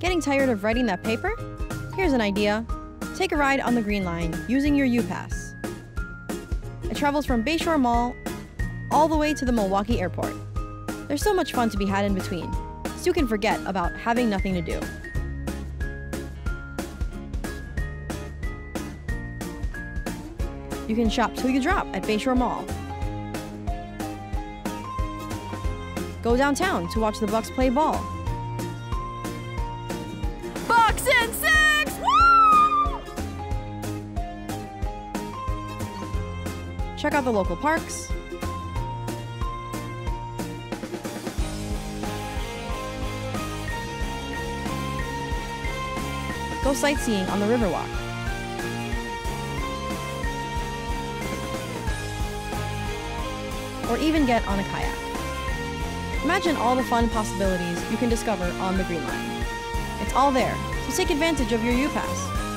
Getting tired of writing that paper? Here's an idea. Take a ride on the Green Line using your U-Pass. It travels from Bayshore Mall all the way to the Milwaukee Airport. There's so much fun to be had in between, so you can forget about having nothing to do. You can shop till you drop at Bayshore Mall. Go downtown to watch the Bucks play ball. Check out the local parks. Go sightseeing on the Riverwalk. Or even get on a kayak. Imagine all the fun possibilities you can discover on the Green Line. It's all there, so take advantage of your U-Pass.